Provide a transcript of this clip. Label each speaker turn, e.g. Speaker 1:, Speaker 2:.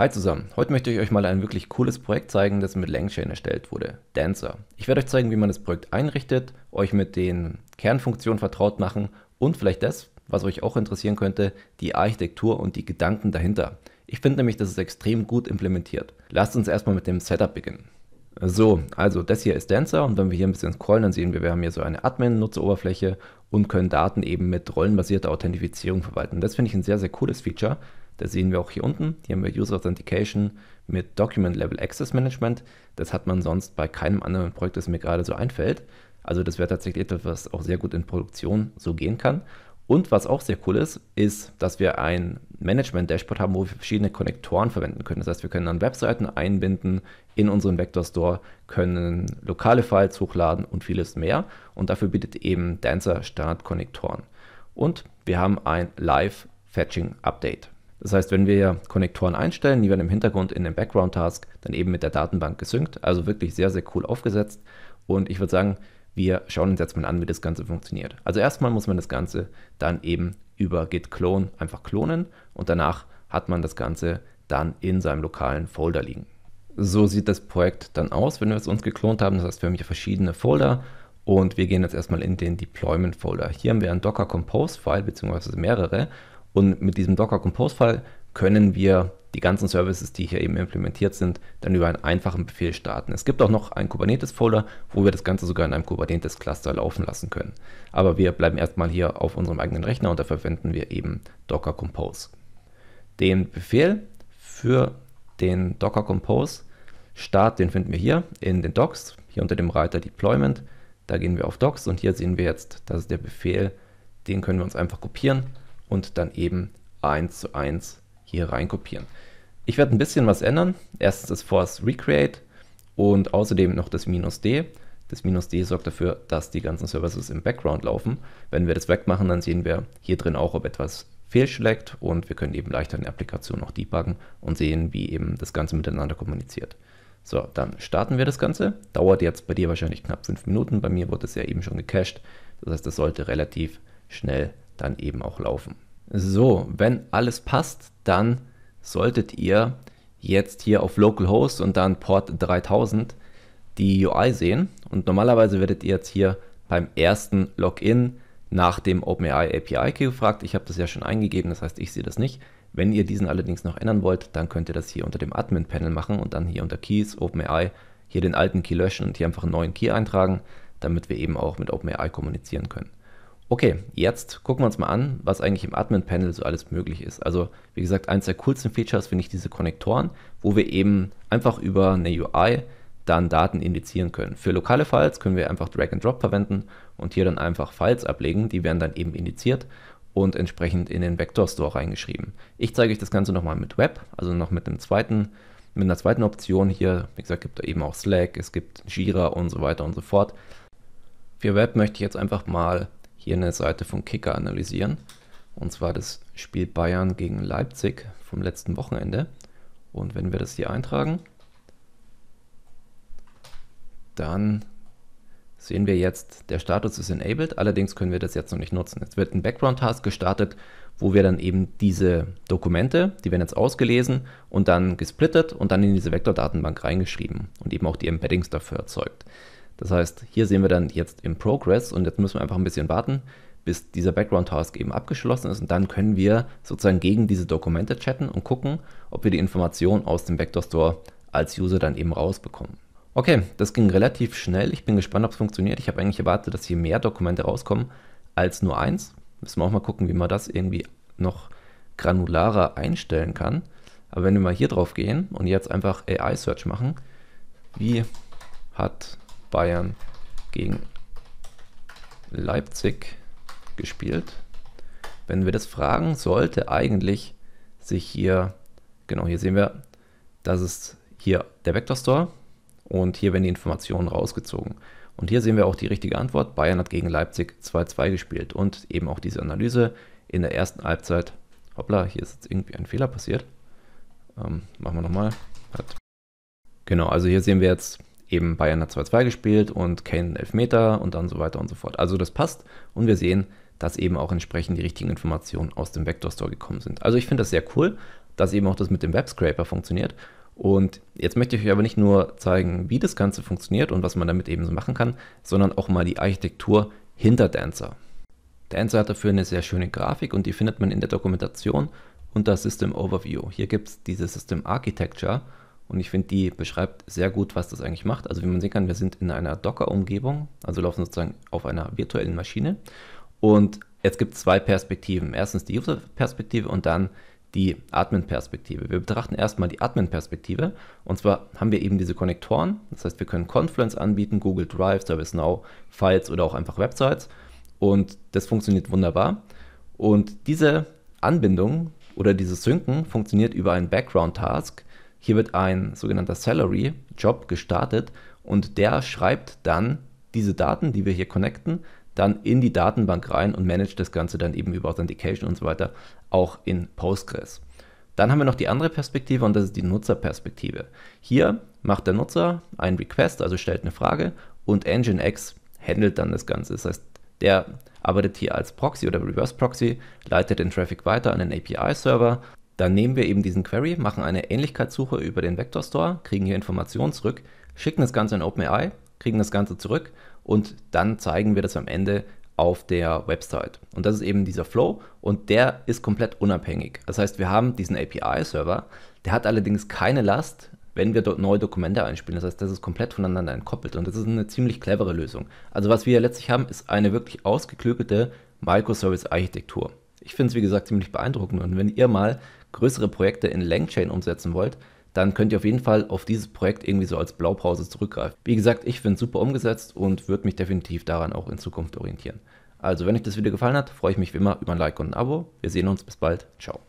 Speaker 1: Hi zusammen, heute möchte ich euch mal ein wirklich cooles Projekt zeigen, das mit Langchain erstellt wurde, Dancer. Ich werde euch zeigen, wie man das Projekt einrichtet, euch mit den Kernfunktionen vertraut machen und vielleicht das, was euch auch interessieren könnte, die Architektur und die Gedanken dahinter. Ich finde nämlich, das ist extrem gut implementiert. Lasst uns erstmal mit dem Setup beginnen. So, also das hier ist Dancer und wenn wir hier ein bisschen scrollen, dann sehen wir, wir haben hier so eine Admin-Nutzeroberfläche und können Daten eben mit rollenbasierter Authentifizierung verwalten. Das finde ich ein sehr, sehr cooles Feature. Das sehen wir auch hier unten. Hier haben wir User Authentication mit Document Level Access Management. Das hat man sonst bei keinem anderen Projekt, das mir gerade so einfällt. Also das wäre tatsächlich etwas, was auch sehr gut in Produktion so gehen kann. Und was auch sehr cool ist, ist, dass wir ein Management-Dashboard haben, wo wir verschiedene Konnektoren verwenden können. Das heißt, wir können dann Webseiten einbinden in unseren Vector Store, können lokale Files hochladen und vieles mehr. Und dafür bietet eben Dancer Standard-Konnektoren. Und wir haben ein Live-Fetching-Update. Das heißt, wenn wir Konnektoren einstellen, die werden im Hintergrund in den Background-Task dann eben mit der Datenbank gesynkt. Also wirklich sehr, sehr cool aufgesetzt. Und ich würde sagen, wir schauen uns jetzt mal an, wie das Ganze funktioniert. Also erstmal muss man das Ganze dann eben über git clone einfach klonen und danach hat man das Ganze dann in seinem lokalen Folder liegen. So sieht das Projekt dann aus, wenn wir es uns geklont haben. Das heißt, wir haben hier verschiedene Folder und wir gehen jetzt erstmal in den Deployment Folder. Hier haben wir ein Docker Compose File beziehungsweise mehrere und mit diesem Docker Compose File können wir die ganzen Services, die hier eben implementiert sind, dann über einen einfachen Befehl starten. Es gibt auch noch einen Kubernetes-Folder, wo wir das Ganze sogar in einem Kubernetes-Cluster laufen lassen können. Aber wir bleiben erstmal hier auf unserem eigenen Rechner und da verwenden wir eben Docker Compose. Den Befehl für den Docker Compose Start, den finden wir hier in den Docs, hier unter dem Reiter Deployment. Da gehen wir auf Docs und hier sehen wir jetzt, das ist der Befehl, den können wir uns einfach kopieren und dann eben eins zu eins hier reinkopieren. Ich werde ein bisschen was ändern. Erstens das Force Recreate und außerdem noch das minus D. Das minus D sorgt dafür, dass die ganzen Services im Background laufen. Wenn wir das wegmachen, dann sehen wir hier drin auch, ob etwas fehlschlägt und wir können eben leichter in der Applikation noch debuggen und sehen, wie eben das Ganze miteinander kommuniziert. So, dann starten wir das Ganze. Dauert jetzt bei dir wahrscheinlich knapp fünf Minuten. Bei mir wurde es ja eben schon gecached. Das heißt, das sollte relativ schnell dann eben auch laufen. So, wenn alles passt, dann solltet ihr jetzt hier auf Localhost und dann Port 3000 die UI sehen. Und normalerweise werdet ihr jetzt hier beim ersten Login nach dem OpenAI API Key gefragt. Ich habe das ja schon eingegeben, das heißt, ich sehe das nicht. Wenn ihr diesen allerdings noch ändern wollt, dann könnt ihr das hier unter dem Admin Panel machen und dann hier unter Keys OpenAI hier den alten Key löschen und hier einfach einen neuen Key eintragen, damit wir eben auch mit OpenAI kommunizieren können. Okay, jetzt gucken wir uns mal an, was eigentlich im Admin-Panel so alles möglich ist. Also wie gesagt, eines der coolsten Features finde ich diese Konnektoren, wo wir eben einfach über eine UI dann Daten indizieren können. Für lokale Files können wir einfach Drag and Drop verwenden und hier dann einfach Files ablegen, die werden dann eben indiziert und entsprechend in den Vector Store reingeschrieben. Ich zeige euch das Ganze nochmal mit Web, also noch mit einem zweiten, mit einer zweiten Option hier. Wie gesagt, gibt da eben auch Slack, es gibt Jira und so weiter und so fort. Für Web möchte ich jetzt einfach mal hier eine Seite von Kicker analysieren. Und zwar das Spiel Bayern gegen Leipzig vom letzten Wochenende. Und wenn wir das hier eintragen, dann sehen wir jetzt, der Status ist enabled, allerdings können wir das jetzt noch nicht nutzen. Jetzt wird ein Background-Task gestartet, wo wir dann eben diese Dokumente, die werden jetzt ausgelesen und dann gesplittet und dann in diese Vektordatenbank reingeschrieben und eben auch die Embeddings dafür erzeugt. Das heißt, hier sehen wir dann jetzt im Progress und jetzt müssen wir einfach ein bisschen warten, bis dieser Background-Task eben abgeschlossen ist und dann können wir sozusagen gegen diese Dokumente chatten und gucken, ob wir die Information aus dem Vector Store als User dann eben rausbekommen. Okay, das ging relativ schnell. Ich bin gespannt, ob es funktioniert. Ich habe eigentlich erwartet, dass hier mehr Dokumente rauskommen als nur eins. Müssen wir auch mal gucken, wie man das irgendwie noch granularer einstellen kann. Aber wenn wir mal hier drauf gehen und jetzt einfach AI-Search machen, wie hat Bayern gegen Leipzig gespielt. Wenn wir das fragen, sollte eigentlich sich hier, genau hier sehen wir, das ist hier der Vector Store und hier werden die Informationen rausgezogen. Und hier sehen wir auch die richtige Antwort. Bayern hat gegen Leipzig 2-2 gespielt und eben auch diese Analyse in der ersten Halbzeit. Hoppla, hier ist jetzt irgendwie ein Fehler passiert. Ähm, machen wir nochmal. Genau, also hier sehen wir jetzt eben Bayern hat 2-2 gespielt und Kane Elfmeter und dann so weiter und so fort. Also das passt und wir sehen, dass eben auch entsprechend die richtigen Informationen aus dem Vector Store gekommen sind. Also ich finde das sehr cool. dass eben auch das mit dem Webscraper funktioniert. Und jetzt möchte ich euch aber nicht nur zeigen, wie das Ganze funktioniert und was man damit eben so machen kann, sondern auch mal die Architektur hinter Dancer. Dancer hat dafür eine sehr schöne Grafik und die findet man in der Dokumentation unter System Overview. Hier gibt es diese System Architecture und ich finde, die beschreibt sehr gut, was das eigentlich macht. Also wie man sehen kann, wir sind in einer Docker-Umgebung, also laufen sozusagen auf einer virtuellen Maschine und jetzt gibt es zwei Perspektiven. Erstens die User-Perspektive und dann die Admin-Perspektive. Wir betrachten erstmal die Admin-Perspektive und zwar haben wir eben diese Konnektoren, das heißt wir können Confluence anbieten, Google Drive, ServiceNow, Files oder auch einfach Websites und das funktioniert wunderbar und diese Anbindung oder dieses Synken funktioniert über einen Background-Task. Hier wird ein sogenannter Salary-Job gestartet und der schreibt dann diese Daten, die wir hier connecten, dann in die Datenbank rein und managt das Ganze dann eben über Authentication und so weiter auch in Postgres. Dann haben wir noch die andere Perspektive und das ist die Nutzerperspektive. Hier macht der Nutzer einen Request, also stellt eine Frage und Nginx handelt dann das Ganze. Das heißt, der arbeitet hier als Proxy oder Reverse Proxy, leitet den Traffic weiter an den API-Server. Dann nehmen wir eben diesen Query, machen eine Ähnlichkeitssuche über den Vector Store, kriegen hier Informationen zurück, schicken das Ganze in OpenAI, kriegen das Ganze zurück und dann zeigen wir das am Ende auf der Website. Und das ist eben dieser Flow und der ist komplett unabhängig. Das heißt, wir haben diesen API-Server, der hat allerdings keine Last, wenn wir dort neue Dokumente einspielen. Das heißt, das ist komplett voneinander entkoppelt und das ist eine ziemlich clevere Lösung. Also was wir letztlich haben, ist eine wirklich ausgeklügelte Microservice-Architektur. Ich finde es, wie gesagt, ziemlich beeindruckend und wenn ihr mal größere Projekte in LangChain umsetzen wollt, dann könnt ihr auf jeden Fall auf dieses Projekt irgendwie so als Blaupause zurückgreifen. Wie gesagt, ich finde es super umgesetzt und würde mich definitiv daran auch in Zukunft orientieren. Also, wenn euch das Video gefallen hat, freue ich mich wie immer über ein Like und ein Abo. Wir sehen uns, bis bald. Ciao.